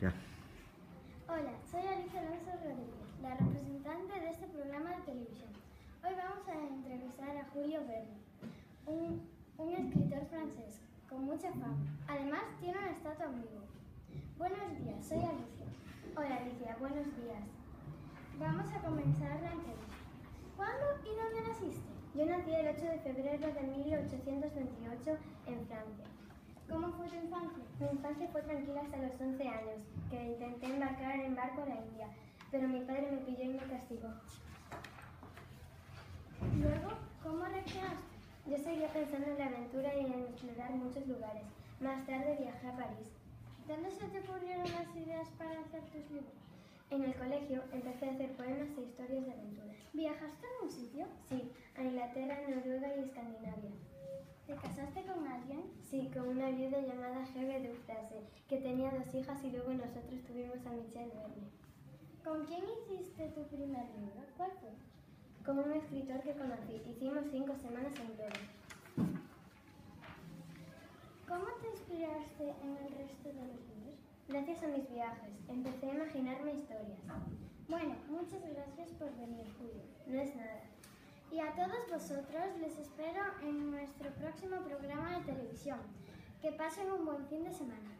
Hola, soy Alicia Alonso Rodríguez, la representante de este programa de televisión. Hoy vamos a entrevistar a Julio Verne, un, un escritor francés con mucha fama. Además, tiene una estatua vivo. Buenos días, soy Alicia. Hola Alicia, buenos días. Vamos a comenzar la entrevista. ¿Cuándo y dónde naciste? Yo nací el 8 de febrero de 1828 en Francia. ¿Cómo fue tu infancia? Mi infancia fue tranquila hasta los 11 años, que intenté embarcar en barco a la India, pero mi padre me pilló y me castigó. Luego, ¿cómo reaccionaste? Yo seguía pensando en la aventura y en explorar muchos lugares. Más tarde viajé a París. ¿Dónde se te ocurrieron las ideas para hacer tus libros? En el colegio empecé a hacer poemas e historias de aventura. ¿Viajaste a algún sitio? Sí, a Inglaterra, Noruega y Escandinavia. ¿Te casaste? Sí, con una viuda llamada Hebe Dufresne, que tenía dos hijas y luego nosotros tuvimos a Michel Verne. ¿Con quién hiciste tu primer libro? ¿Cuál fue? Con un escritor que conocí. Hicimos cinco semanas en Globo. ¿Cómo te inspiraste en el resto de los libros? Gracias a mis viajes, empecé a imaginarme historias. Bueno, muchas gracias por venir, Julio. No es nada. Y a todos vosotros les espero en nuestro próximo programa de televisión. Que pasen un buen fin de semana.